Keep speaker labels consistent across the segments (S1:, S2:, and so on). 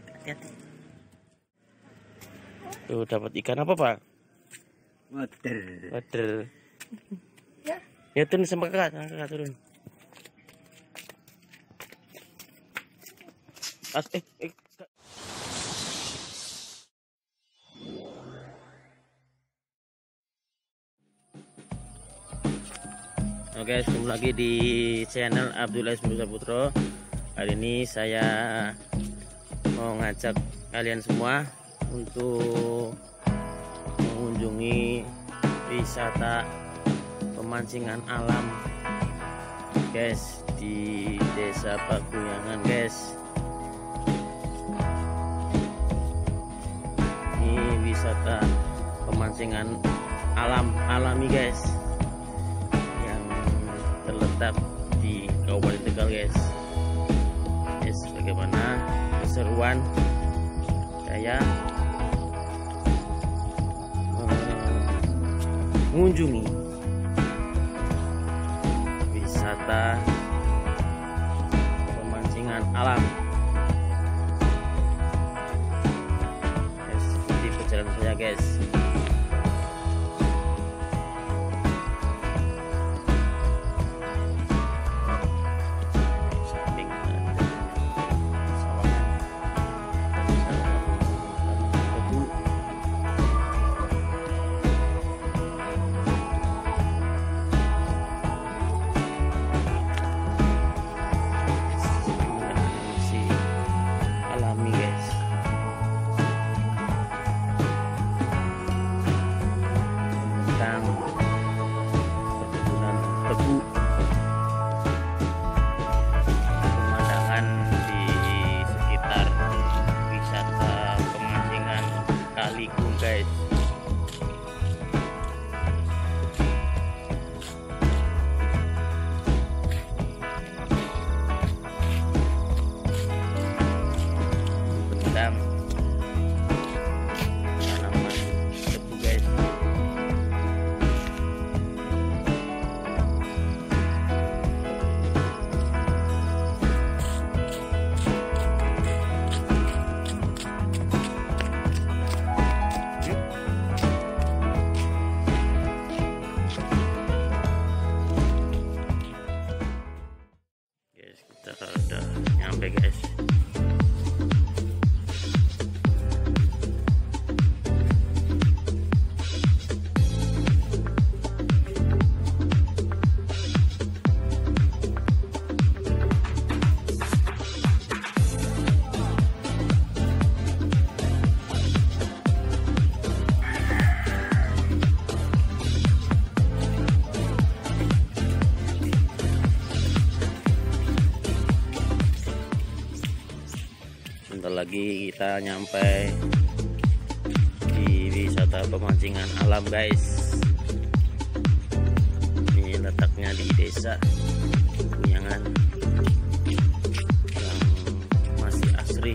S1: hati-hati. Tuh dapat ikan apa pak?
S2: Water.
S1: Wader. Ya turun sama kakak, sama kakak turun. As, eh, eh. Oke, ketemu lagi di channel Abdullah Ismusa Putro. Hari ini saya mau ngajak kalian semua untuk mengunjungi wisata pemancingan alam guys di desa Paguyangan guys. Ini wisata pemancingan alam alami guys yang terletak di Kabupaten Tegal guys. Guys bagaimana keseruan saya mengunjungi wisata pemancingan alam. Guys, di perjalanan saya guys Bentar lagi kita nyampe di wisata pemancingan alam guys. Ini letaknya di desa Kunyangan yang masih asri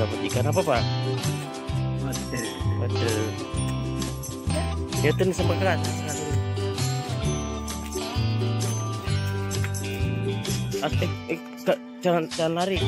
S1: dapat ikan apa pak
S2: Water.
S1: waduh ya turun sama kakak Ah, eh, eh, Kak, jangan jangan lari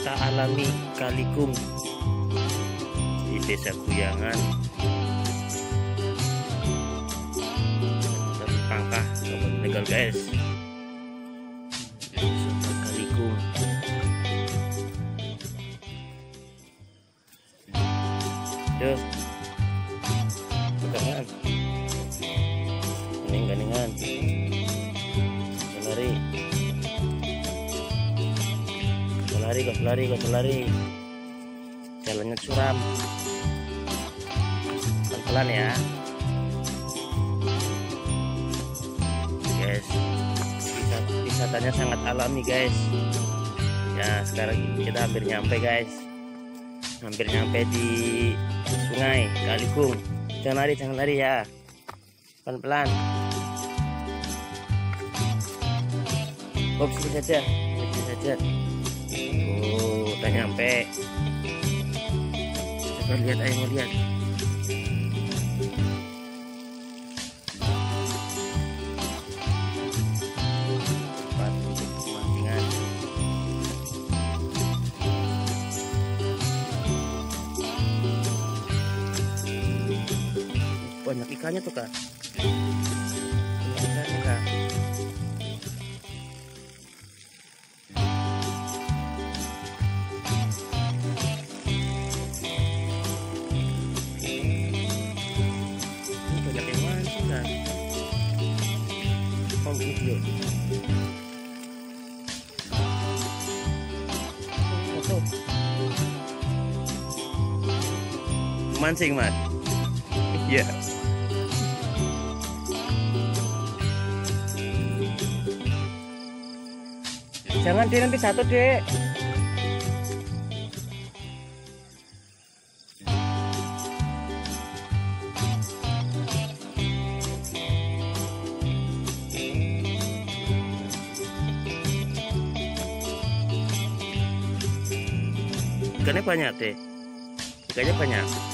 S1: wisata alami Kalikung di Desa Guyangan dan Pangkah Kabupaten Tegal guys Kalikung Yo lari, gak lari. Jalannya curam. Pelan-pelan ya. Guys, wisat wisatanya sangat alami guys. Ya sekarang kita hampir nyampe guys. Hampir nyampe di sungai Kalikung. Jangan lari, jangan lari ya. Pelan-pelan. Sini saja, saja. Udah nyampe. Coba lihat ayo lihat. Banyak ikannya tuh kak. Mancing mas. Iya. Jangan deh nanti satu dek. Ikannya banyak deh. Ikannya banyak.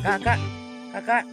S1: Kakak, kakak,